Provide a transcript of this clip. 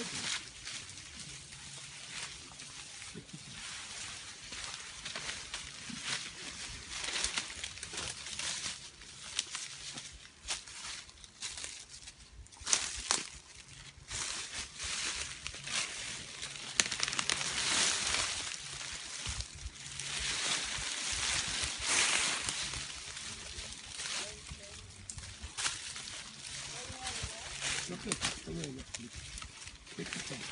Yok yok. Öyle öyle. Tek Good to